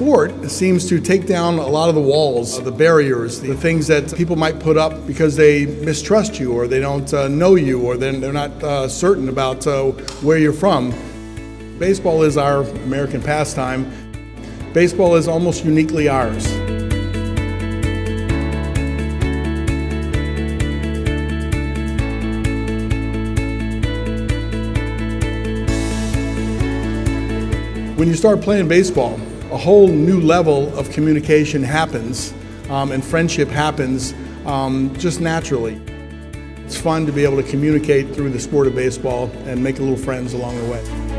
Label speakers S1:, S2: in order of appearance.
S1: sport seems to take down a lot of the walls, the barriers, the things that people might put up because they mistrust you or they don't uh, know you or they're, they're not uh, certain about uh, where you're from. Baseball is our American pastime. Baseball is almost uniquely ours. When you start playing baseball, a whole new level of communication happens um, and friendship happens um, just naturally. It's fun to be able to communicate through the sport of baseball and make a little friends along the way.